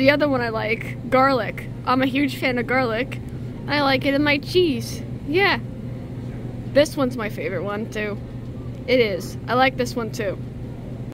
The other one I like, garlic. I'm a huge fan of garlic. I like it in my cheese. Yeah. This one's my favorite one too. It is. I like this one too.